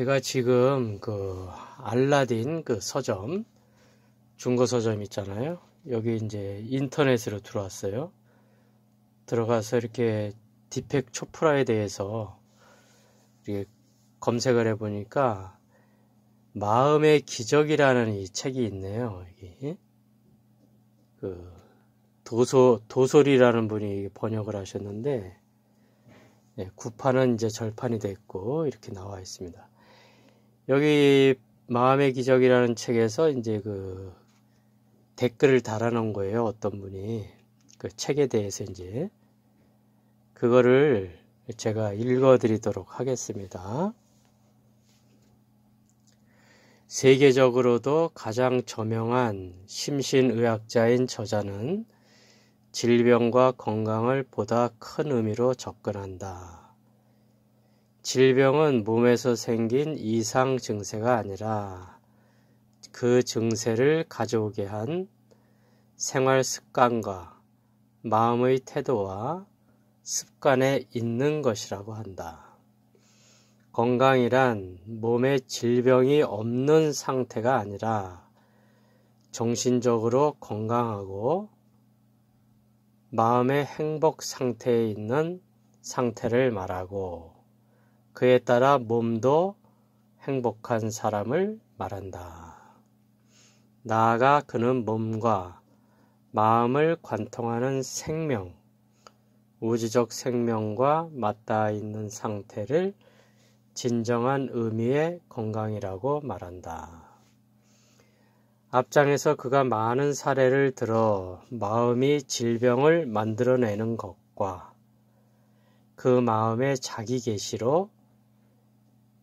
제가 지금 그 알라딘 그 서점 중고 서점 있잖아요. 여기 이제 인터넷으로 들어왔어요. 들어가서 이렇게 디펙 초프라에 대해서 이렇게 검색을 해보니까 마음의 기적이라는 이 책이 있네요. 여기 그 도소 도솔이라는 분이 번역을 하셨는데 네, 구판은 이제 절판이 됐고 이렇게 나와 있습니다. 여기 마음의 기적이라는 책에서 이제 그 댓글을 달아놓은 거예요. 어떤 분이 그 책에 대해서 이제 그거를 제가 읽어드리도록 하겠습니다. 세계적으로도 가장 저명한 심신의학자인 저자는 질병과 건강을 보다 큰 의미로 접근한다. 질병은 몸에서 생긴 이상 증세가 아니라 그 증세를 가져오게 한 생활 습관과 마음의 태도와 습관에 있는 것이라고 한다. 건강이란 몸에 질병이 없는 상태가 아니라 정신적으로 건강하고 마음의 행복 상태에 있는 상태를 말하고 그에 따라 몸도 행복한 사람을 말한다. 나아가 그는 몸과 마음을 관통하는 생명, 우주적 생명과 맞닿아 있는 상태를 진정한 의미의 건강이라고 말한다. 앞장에서 그가 많은 사례를 들어 마음이 질병을 만들어내는 것과 그 마음의 자기 계시로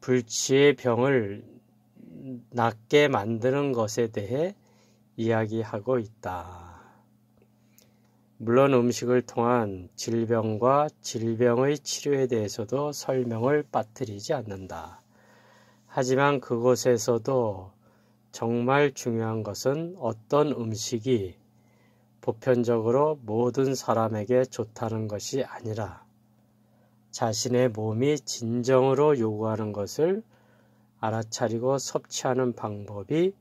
불치의 병을 낫게 만드는 것에 대해 이야기하고 있다. 물론 음식을 통한 질병과 질병의 치료에 대해서도 설명을 빠뜨리지 않는다. 하지만 그곳에서도 정말 중요한 것은 어떤 음식이 보편적으로 모든 사람에게 좋다는 것이 아니라 자신의 몸이 진정으로 요구하는 것을 알아차리고 섭취하는 방법이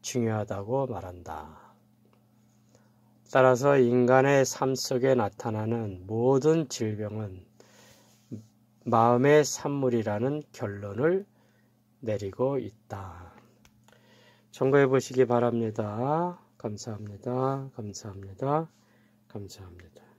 중요하다고 말한다. 따라서 인간의 삶 속에 나타나는 모든 질병은 마음의 산물이라는 결론을 내리고 있다. 참고해 보시기 바랍니다. 감사합니다. 감사합니다. 감사합니다.